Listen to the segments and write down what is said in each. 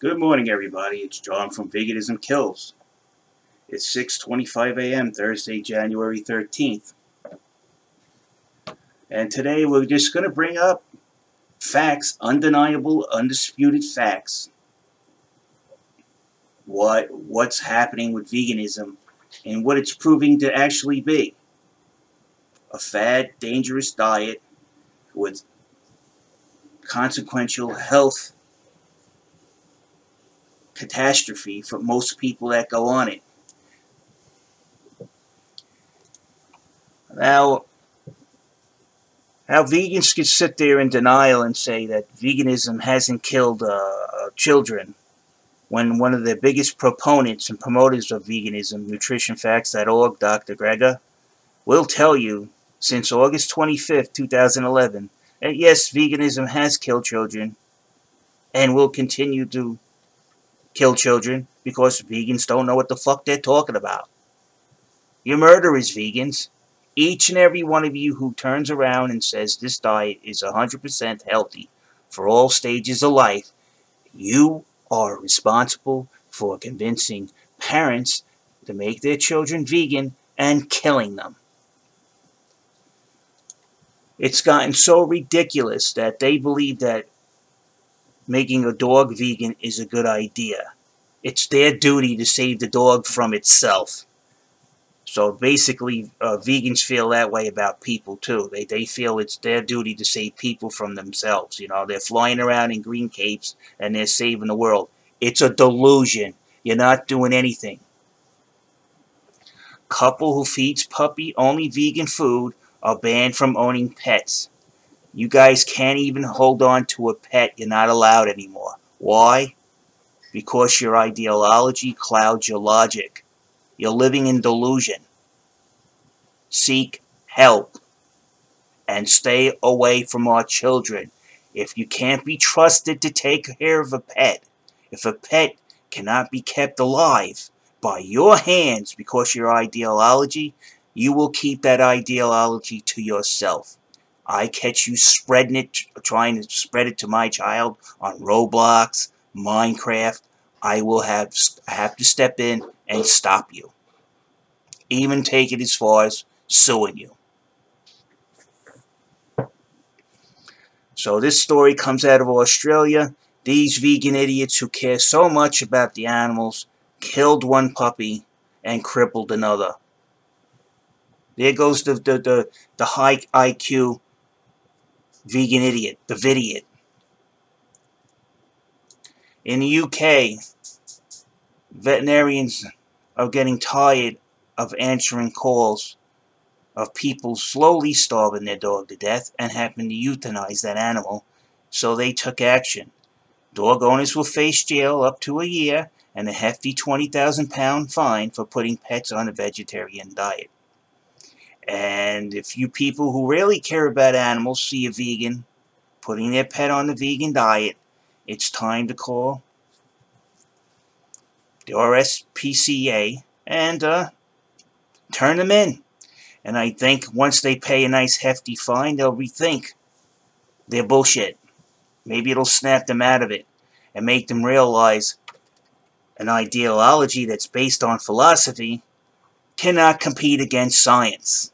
Good morning, everybody. It's John from Veganism Kills. It's 6:25 a.m. Thursday, January 13th, and today we're just going to bring up facts, undeniable, undisputed facts. What what's happening with veganism and what it's proving to actually be. A fad, dangerous diet with consequential health catastrophe for most people that go on it. Now, how vegans can sit there in denial and say that veganism hasn't killed uh, uh children when one of the biggest proponents and promoters of veganism, nutritionfacts.org, Dr. Greger, will tell you since August 25th, 2011, that yes, veganism has killed children and will continue to kill children because vegans don't know what the fuck they're talking about. You're murderers, vegans. Each and every one of you who turns around and says this diet is 100% healthy for all stages of life, you are responsible for convincing parents to make their children vegan and killing them. It's gotten so ridiculous that they believe that making a dog vegan is a good idea. It's their duty to save the dog from itself. So basically, uh, vegans feel that way about people too. They they feel it's their duty to save people from themselves. You know, they're flying around in green capes and they're saving the world. It's a delusion. You're not doing anything. Couple who feeds puppy only vegan food are banned from owning pets. You guys can't even hold on to a pet. You're not allowed anymore. Why? Because your ideology clouds your logic. You're living in delusion. Seek help. And stay away from our children. If you can't be trusted to take care of a pet, if a pet cannot be kept alive by your hands because your ideology, you will keep that ideology to yourself. I catch you spreading it, trying to spread it to my child on Roblox, Minecraft, I will have have to step in and stop you. Even take it as far as suing you. So this story comes out of Australia. These vegan idiots who care so much about the animals killed one puppy and crippled another. There goes the, the, the, the high IQ vegan idiot, the vidiot. In the UK, veterinarians are getting tired of answering calls of people slowly starving their dog to death and having to euthanize that animal, so they took action. Dog owners will face jail up to a year and a hefty 20,000 pound fine for putting pets on a vegetarian diet. And if you people who really care about animals see a vegan putting their pet on the vegan diet, it's time to call the RSPCA and uh, turn them in. And I think once they pay a nice hefty fine, they'll rethink their bullshit. Maybe it'll snap them out of it and make them realize an ideology that's based on philosophy cannot compete against science.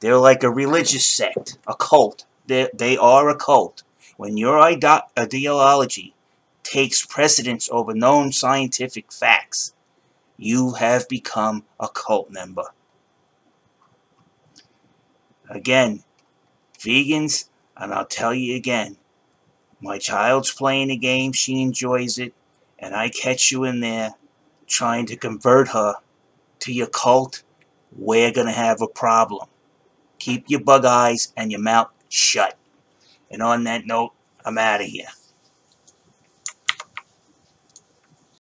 They're like a religious sect, a cult. They're, they are a cult. When your ideology takes precedence over known scientific facts, you have become a cult member. Again, vegans, and I'll tell you again, my child's playing a game, she enjoys it, and I catch you in there trying to convert her to your cult, we're going to have a problem. Keep your bug eyes and your mouth shut. And on that note, I'm out of here.